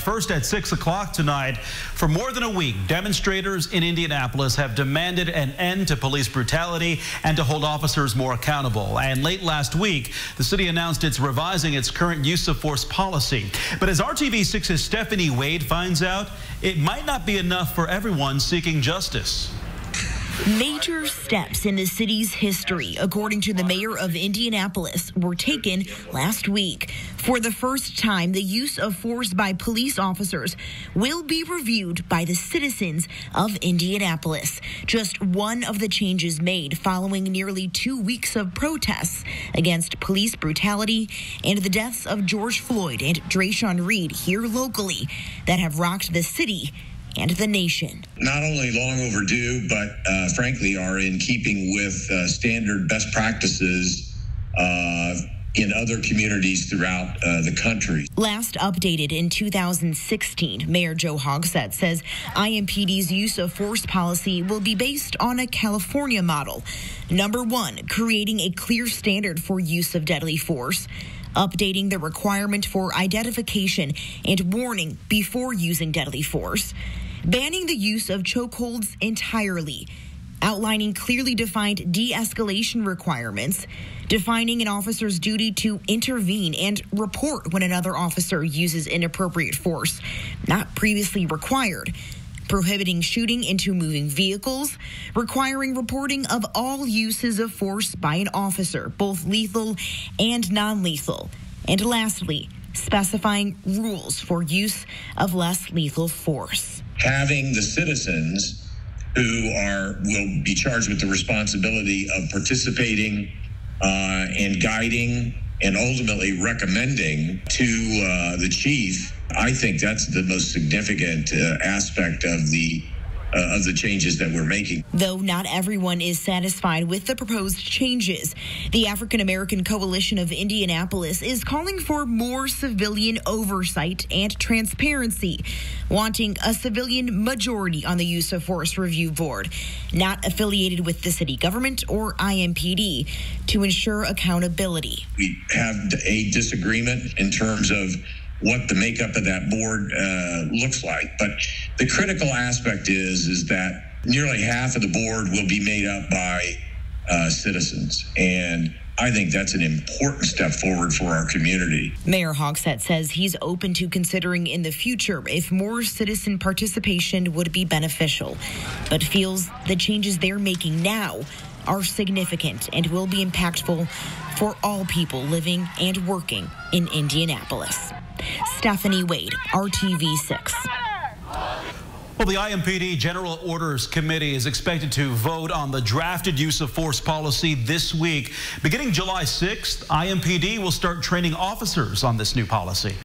First at 6 o'clock tonight, for more than a week, demonstrators in Indianapolis have demanded an end to police brutality and to hold officers more accountable. And late last week, the city announced it's revising its current use of force policy. But as RTV6's Stephanie Wade finds out, it might not be enough for everyone seeking justice. Major steps in the city's history, according to the mayor of Indianapolis, were taken last week. For the first time, the use of force by police officers will be reviewed by the citizens of Indianapolis. Just one of the changes made following nearly two weeks of protests against police brutality and the deaths of George Floyd and Dreasjon Reed here locally that have rocked the city and the nation. Not only long overdue, but uh, frankly are in keeping with uh, standard best practices. Uh, in other communities throughout uh, the country. Last updated in 2016, Mayor Joe Hogsett says IMPD's use of force policy will be based on a California model. Number one, creating a clear standard for use of deadly force updating the requirement for identification and warning before using deadly force, banning the use of chokeholds entirely, outlining clearly defined de escalation requirements, defining an officer's duty to intervene and report when another officer uses inappropriate force not previously required prohibiting shooting into moving vehicles, requiring reporting of all uses of force by an officer, both lethal and non lethal. And lastly, specifying rules for use of less lethal force. Having the citizens who are will be charged with the responsibility of participating uh, and guiding and ultimately recommending to uh, the chief I think that's the most significant uh, aspect of the uh, of the changes that we're making. Though not everyone is satisfied with the proposed changes, the African American Coalition of Indianapolis is calling for more civilian oversight and transparency, wanting a civilian majority on the use of force review board, not affiliated with the city government or IMPD, to ensure accountability. We have a disagreement in terms of what the makeup of that board uh, looks like. But the critical aspect is is that nearly half of the board will be made up by uh, citizens, and I think that's an important step forward for our community. Mayor Hogsett says he's open to considering in the future if more citizen participation would be beneficial, but feels the changes they're making now are significant and will be impactful for all people living and working in Indianapolis. Stephanie Wade, RTV6. Well, the IMPD General Orders Committee is expected to vote on the drafted use of force policy this week. Beginning July 6th, IMPD will start training officers on this new policy.